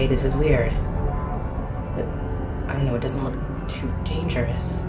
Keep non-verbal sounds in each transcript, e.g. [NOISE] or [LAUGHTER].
Okay, this is weird. But I don't know, it doesn't look too dangerous.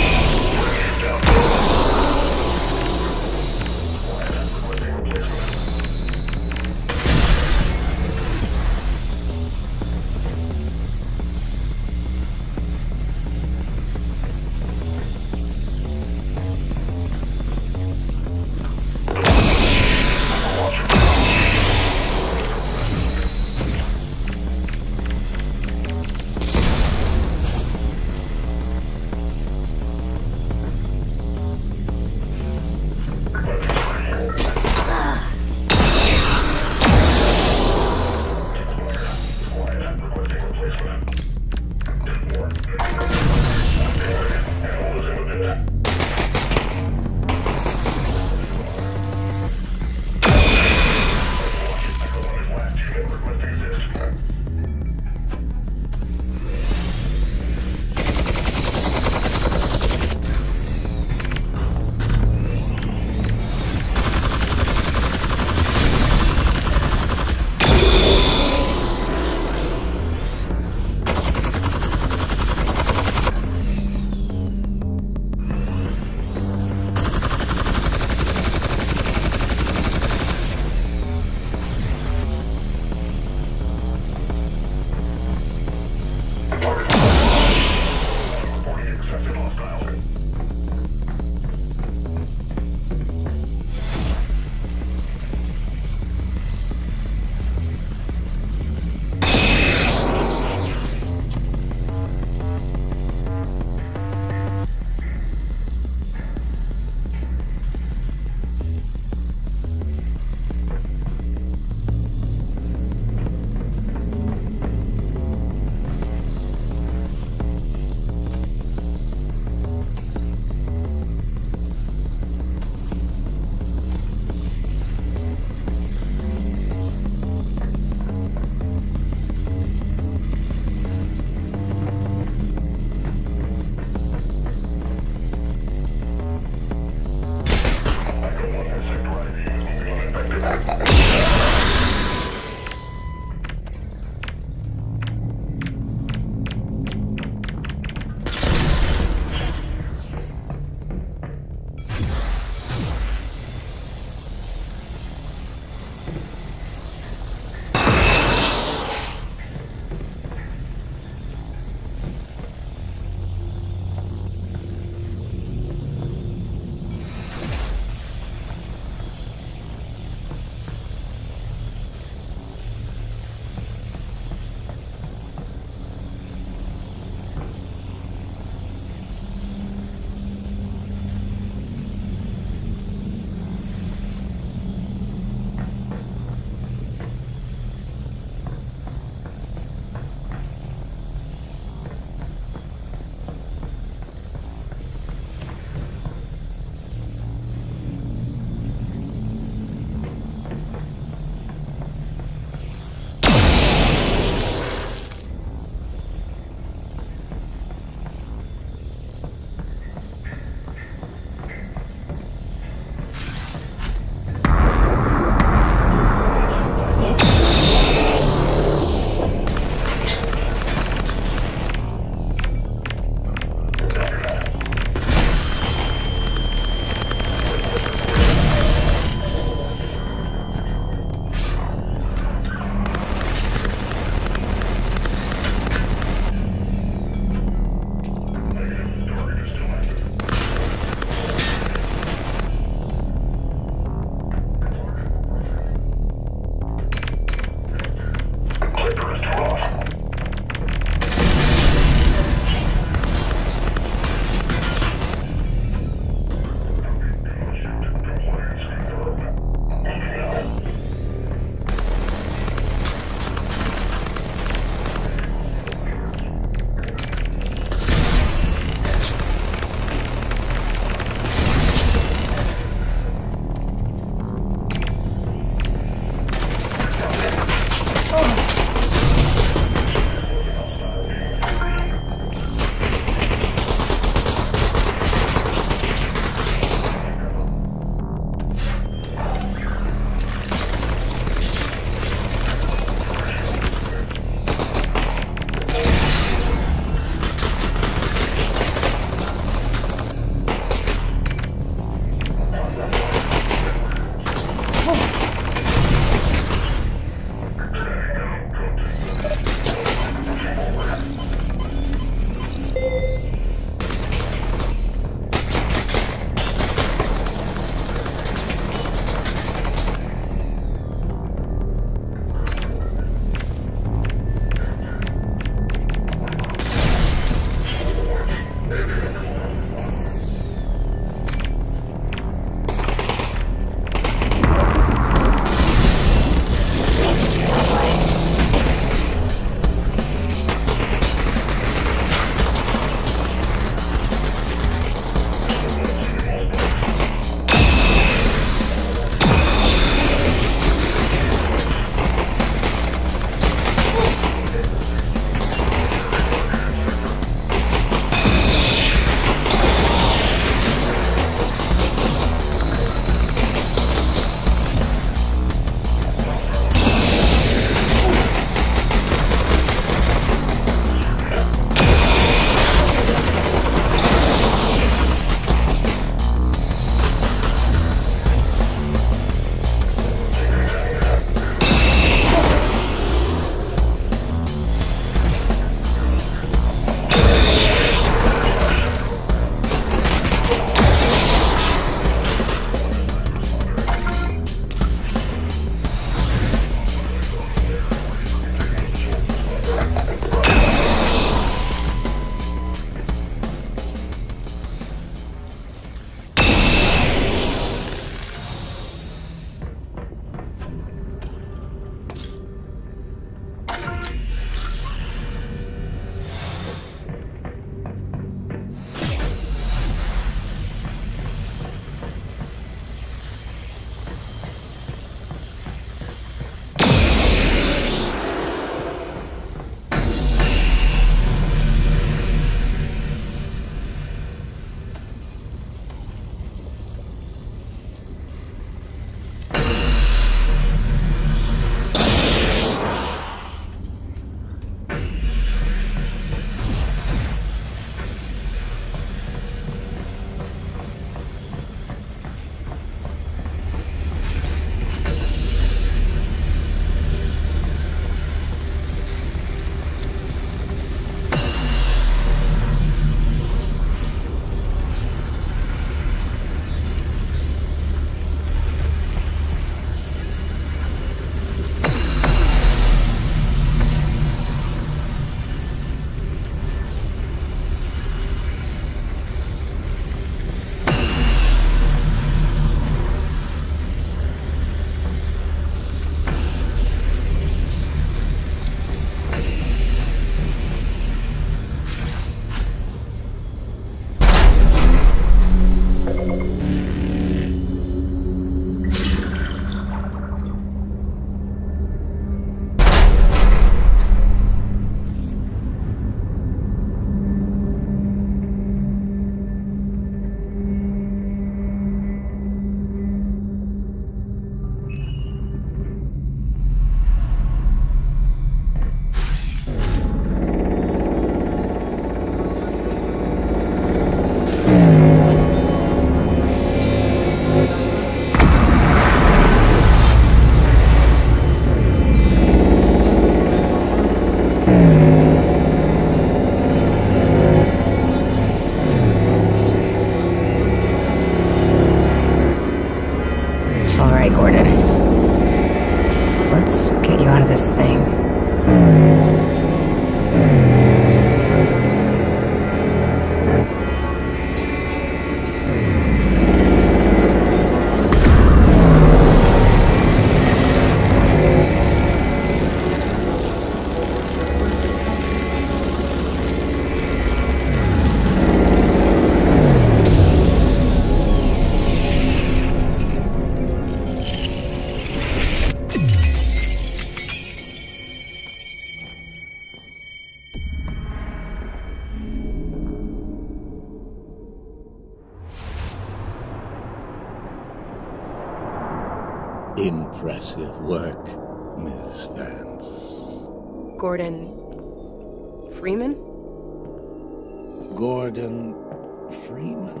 Freeman.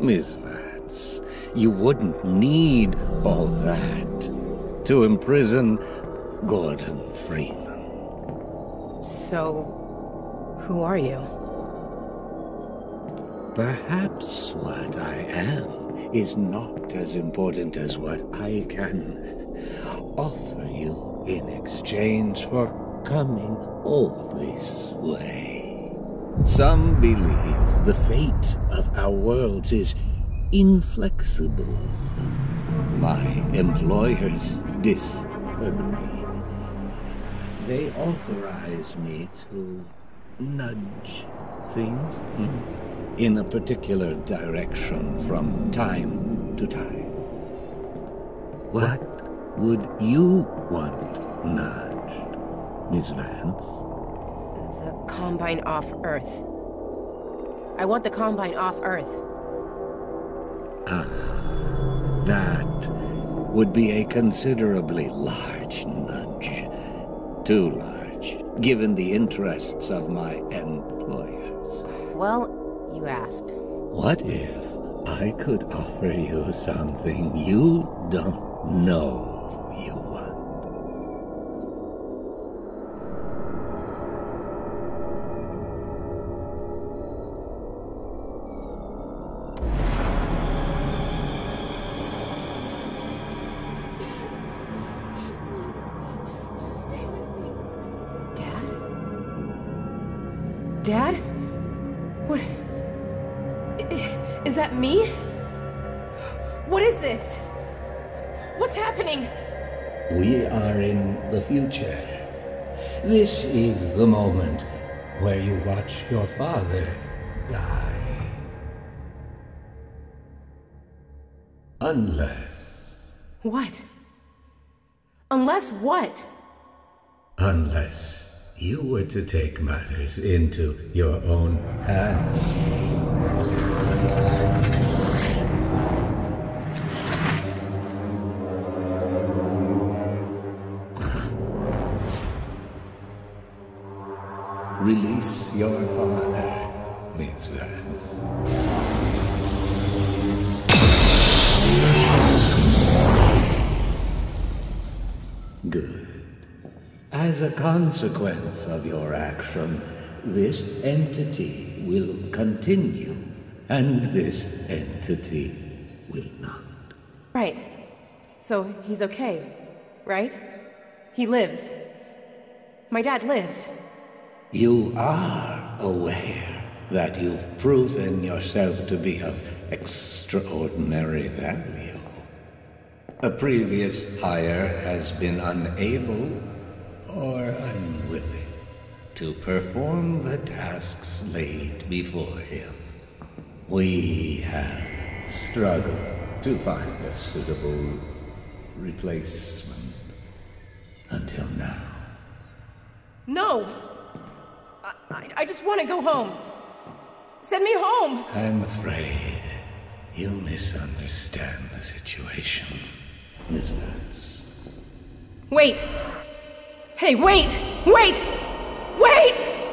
[LAUGHS] Miss Vance, you wouldn't need all that to imprison Gordon Freeman. So. Who are you? Perhaps what I am is not as important as what I can offer you in exchange for coming all this way. Some believe the fate of our worlds is inflexible. My employers disagree. They authorize me to nudge things in a particular direction from time to time. What would you want nudged, Miss Vance? Combine off Earth. I want the Combine off Earth. Ah, that would be a considerably large nudge. Too large, given the interests of my employers. Well, you asked. What if I could offer you something you don't know Unless, What? Unless what? unless you were to take matters into your own hands. Consequence of your action, this entity will continue, and this entity will not. Right. So he's okay, right? He lives. My dad lives. You are aware that you've proven yourself to be of extraordinary value. A previous hire has been unable or unwilling to perform the tasks laid before him. We have struggled to find a suitable replacement until now. No! I, I, just want to go home. Send me home! I'm afraid you misunderstand the situation, Miss Vance. Wait! Hey, wait! Wait! Wait!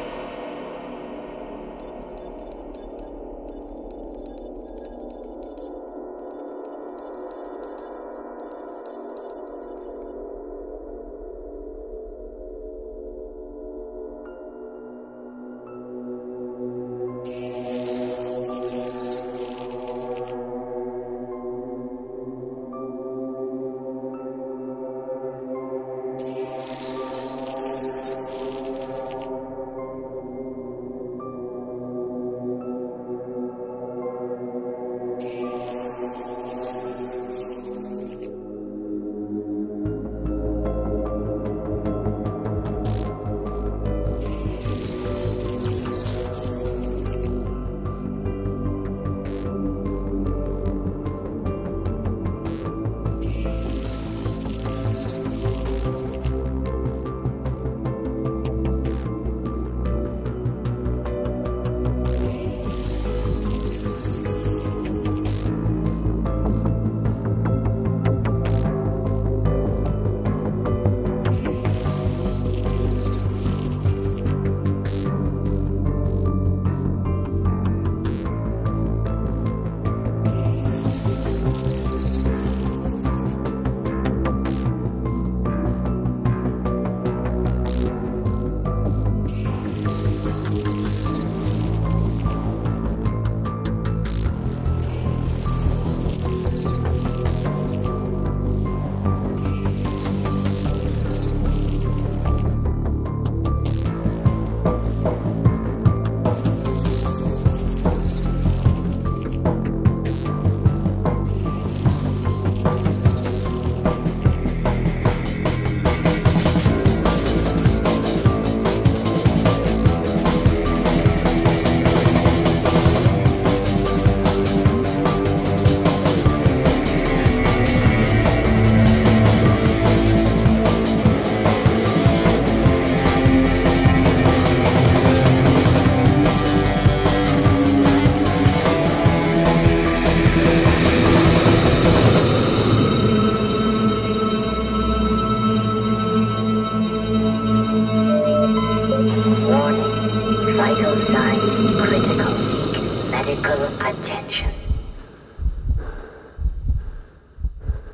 attention.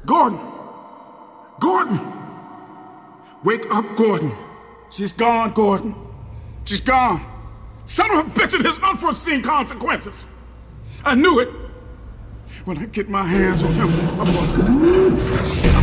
Gordon! Gordon! Wake up, Gordon! She's gone, Gordon. She's gone. Son of a bitch, it has unforeseen consequences. I knew it. When I get my hands on him, I'm gonna.